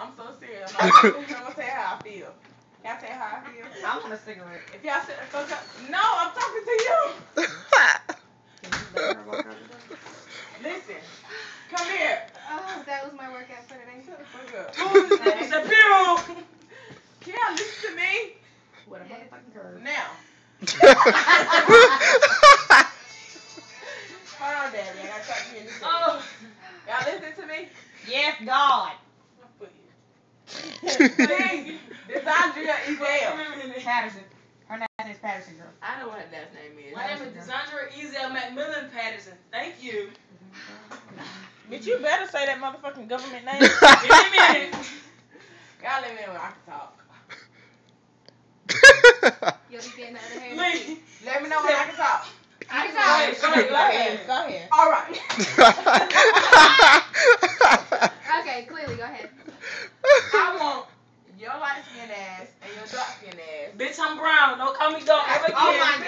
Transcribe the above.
I'm so serious. I'm, I'm gonna tell you how I feel. Can I tell you how I feel? I want a cigarette. If y'all sit the fuck up. No, I'm talking to you. Can you let out? Listen. Come here. Oh, that was my workout for today. Shut the fuck up. Shapiro! Can y'all listen to me? What a motherfucking curve. Now. Hold on, Daddy. I gotta talk to you in this Oh. Y'all listen to me? Yes, God. See? This Andrea Ezel. Patterson. Her name is Patterson, girl. I know what her last name is. My name is Desandra Ezel McMillan Patterson. Thank you. Bitch, you better say that motherfucking government name. Give me a minute. Y'all let me know when I can talk. You'll be getting the other hand. Lee. Let me know when I can talk. I Go got ahead, it. go ahead, go ahead, go ahead. All right. Okay, clearly, go ahead. I want your light skinned ass and your dark skinned ass. Bitch, I'm brown. Don't call me dark ever again. Oh my